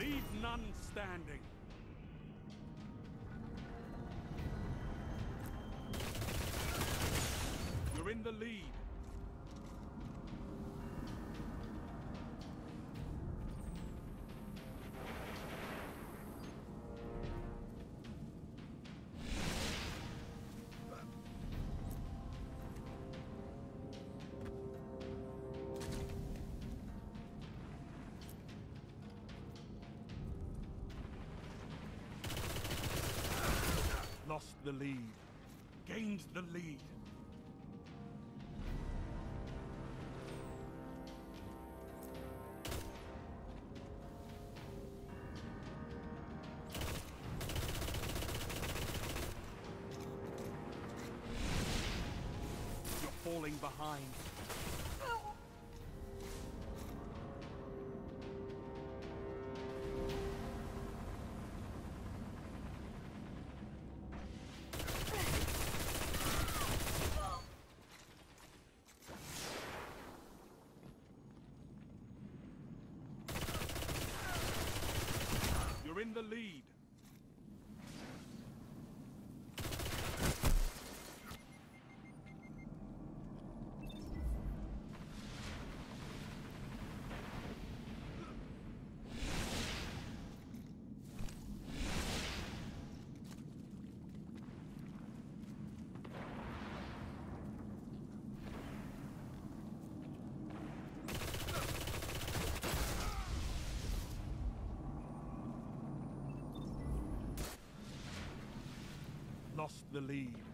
Leave none standing. You're in the lead. Lost the lead. Gained the lead. You're falling behind. You're in the lead. Lost the lead.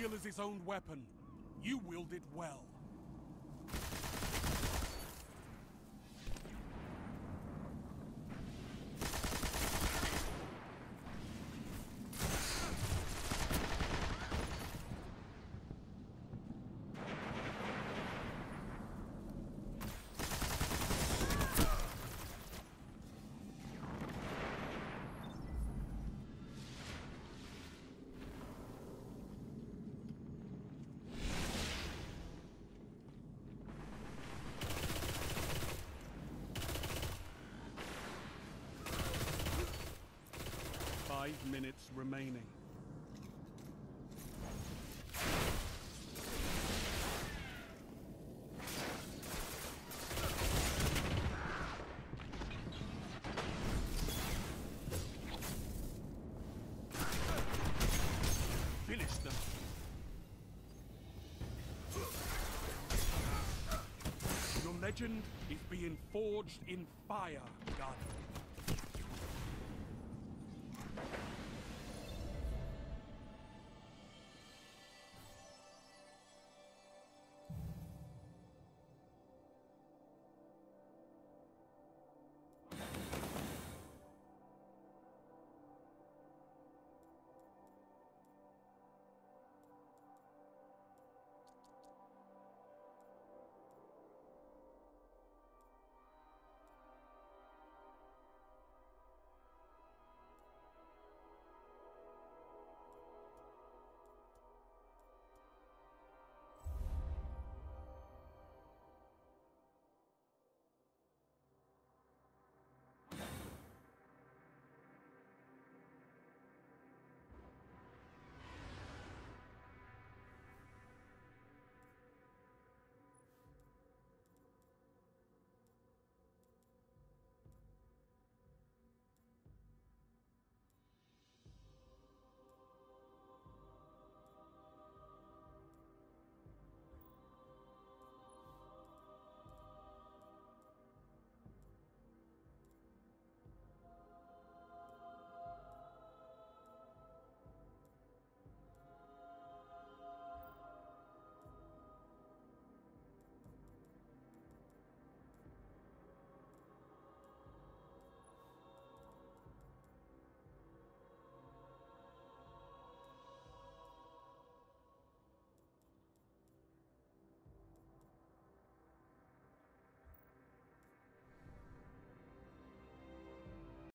is his own weapon. You wield it well. Minutes remaining. Your legend is being forged in fire, Guardian.